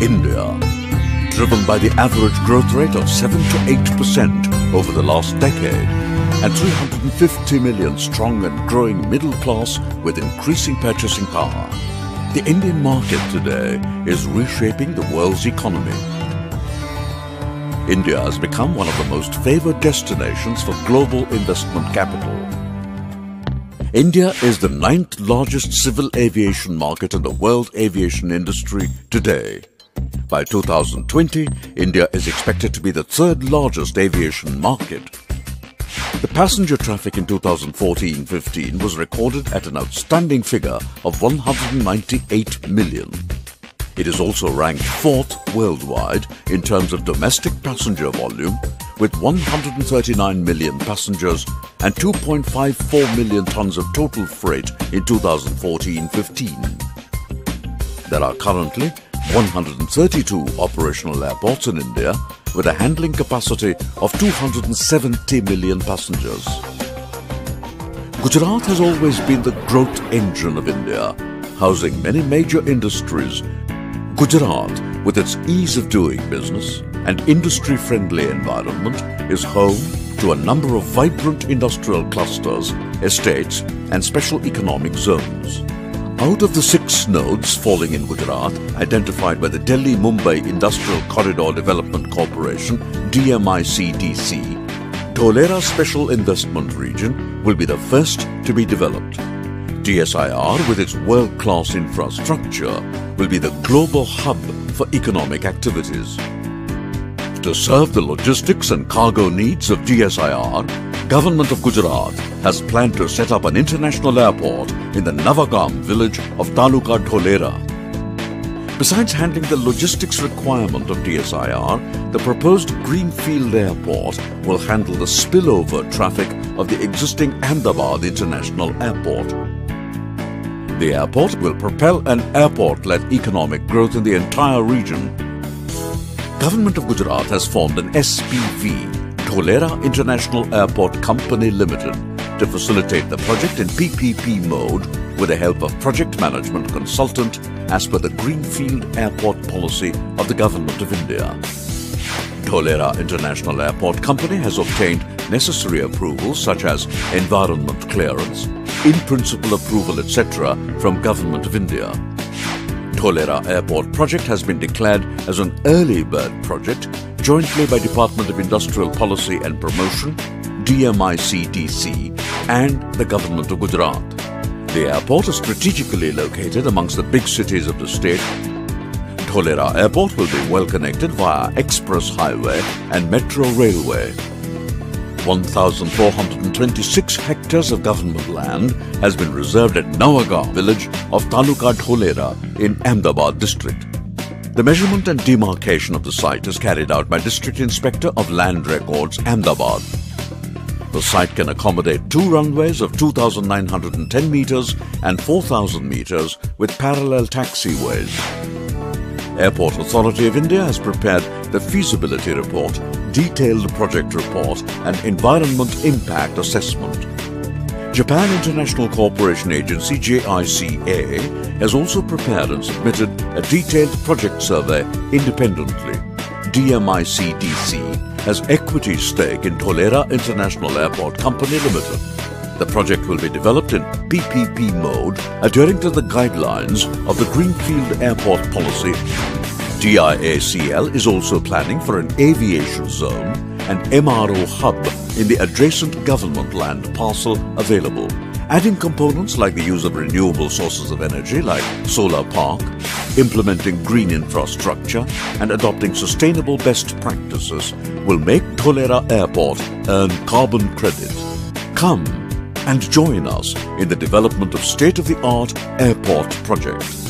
India, driven by the average growth rate of 7 to 8% over the last decade, and 350 million strong and growing middle class with increasing purchasing power. The Indian market today is reshaping the world's economy. India has become one of the most favored destinations for global investment capital. India is the ninth largest civil aviation market in the world aviation industry today. By 2020, India is expected to be the third largest aviation market. The passenger traffic in 2014-15 was recorded at an outstanding figure of 198 million. It is also ranked fourth worldwide in terms of domestic passenger volume with 139 million passengers and 2.54 million tons of total freight in 2014-15. There are currently 132 operational airports in India with a handling capacity of 270 million passengers. Gujarat has always been the growth engine of India, housing many major industries Gujarat, with its ease of doing business and industry-friendly environment, is home to a number of vibrant industrial clusters, estates and special economic zones. Out of the six nodes falling in Gujarat, identified by the Delhi-Mumbai Industrial Corridor Development Corporation, DMICDC, Dholera Special Investment Region will be the first to be developed. DSIR, with its world-class infrastructure, will be the global hub for economic activities. To serve the logistics and cargo needs of DSIR, Government of Gujarat has planned to set up an international airport in the Navagam village of Taluka Dholera. Besides handling the logistics requirement of DSIR, the proposed Greenfield Airport will handle the spillover traffic of the existing Ahmedabad International Airport. The airport will propel an airport-led economic growth in the entire region. Government of Gujarat has formed an SPV, Dholera International Airport Company Limited, to facilitate the project in PPP mode with the help of project management consultant as per the Greenfield Airport policy of the Government of India. Dholera International Airport Company has obtained necessary approvals such as environment clearance, in-principle approval etc. from Government of India. Dholera Airport project has been declared as an early bird project jointly by Department of Industrial Policy and Promotion, DMICDC and the Government of Gujarat. The airport is strategically located amongst the big cities of the state. Dholera Airport will be well connected via express highway and metro railway. 1,426 hectares of government land has been reserved at Navagam village of Taluka Dholera in Ahmedabad district. The measurement and demarcation of the site is carried out by District Inspector of Land Records, Ahmedabad. The site can accommodate two runways of 2,910 meters and 4,000 meters with parallel taxiways. Airport Authority of India has prepared the feasibility report, detailed project report and environment impact assessment. Japan International Cooperation Agency JICA has also prepared and submitted a detailed project survey independently. DMICDC has equity stake in Dholera International Airport Company Limited. The project will be developed in PPP mode adhering to the guidelines of the Greenfield Airport Policy. DIACL is also planning for an aviation zone and MRO hub in the adjacent government land parcel available. Adding components like the use of renewable sources of energy like solar park, implementing green infrastructure and adopting sustainable best practices will make Dholera Airport earn carbon credit. Come and join us in the development of state-of-the-art airport project.